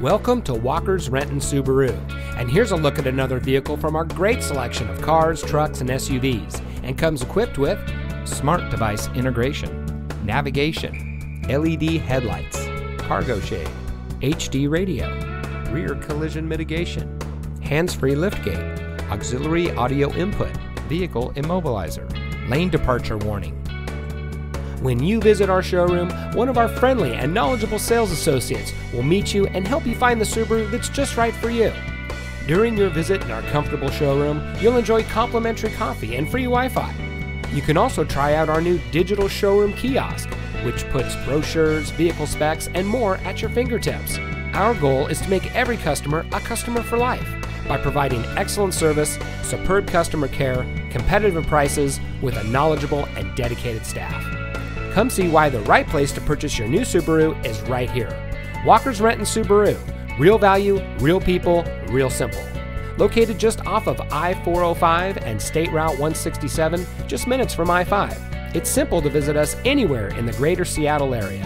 Welcome to Walker's Renton Subaru. And here's a look at another vehicle from our great selection of cars, trucks, and SUVs. And comes equipped with smart device integration, navigation, LED headlights, cargo shade, HD radio, rear collision mitigation, hands free liftgate, auxiliary audio input, vehicle immobilizer, lane departure warning. When you visit our showroom, one of our friendly and knowledgeable sales associates will meet you and help you find the Subaru that's just right for you. During your visit in our comfortable showroom, you'll enjoy complimentary coffee and free Wi Fi. You can also try out our new digital showroom kiosk, which puts brochures, vehicle specs, and more at your fingertips. Our goal is to make every customer a customer for life by providing excellent service, superb customer care, competitive prices, with a knowledgeable and dedicated staff. Come see why the right place to purchase your new Subaru is right here. Walker's Renton Subaru. Real value, real people, real simple. Located just off of I 405 and State Route 167, just minutes from I 5. It's simple to visit us anywhere in the greater Seattle area.